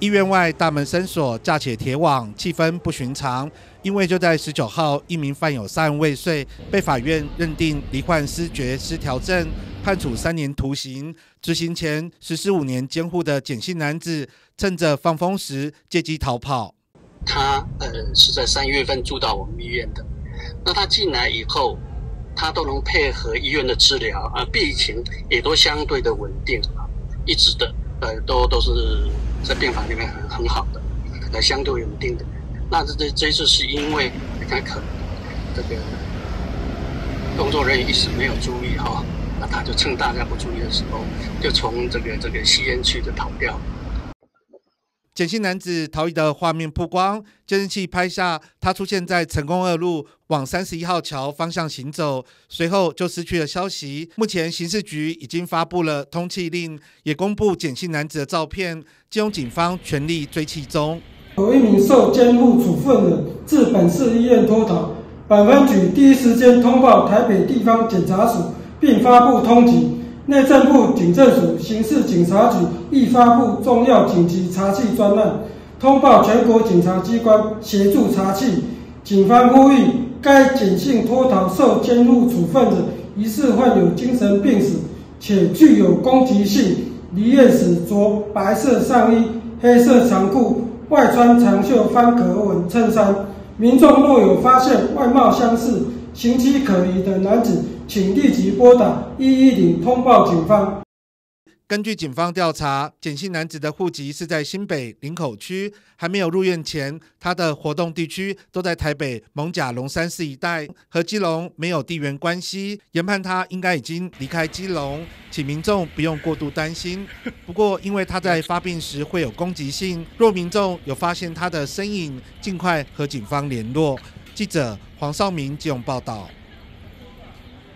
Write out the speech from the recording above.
医院外大门深锁，架起铁网，气氛不寻常。因为就在十九号，一名犯有杀人未遂，被法院认定罹患失觉失调症，判处三年徒刑。执行前实施五年监护的简姓男子，趁着放风时借机逃跑。他呃是在三月份住到我们医院的，那他进来以后，他都能配合医院的治疗啊，病情也都相对的稳定啊，一直的呃都都是。在病房里面很很好的，呃，相对稳定的。那这这这次是因为他可能这个工作人员一时没有注意哈，那他就趁大家不注意的时候，就从这个这个吸烟区就跑掉。简姓男子逃逸的画面曝光，监视器拍下他出现在成功二路往三十一号桥方向行走，随后就失去了消息。目前刑事局已经发布了通缉令，也公布简姓男子的照片，金融警方全力追缉中。有一名受监护处分人至本市医院脱逃，本分局第一时间通报台北地方检察署，并发布通缉。内政部警政署刑事警察局亦发布重要紧急查缉专案，通报全国警察机关协助查缉。警方呼吁该简姓脱逃受监护处分者疑似患有精神病史，且具有攻击性。离院时着白色上衣、黑色长裤，外穿长袖方格纹衬衫。民众若有发现外貌相似、形迹可疑的男子，请立即拨打一一零通报警方。根据警方调查，简姓男子的户籍是在新北林口区，还没有入院前，他的活动地区都在台北蒙甲龙山寺一带，和基隆没有地缘关系，研判他应该已经离开基隆，请民众不用过度担心。不过，因为他在发病时会有攻击性，若民众有发现他的身影，尽快和警方联络。记者黄少明、金融报道。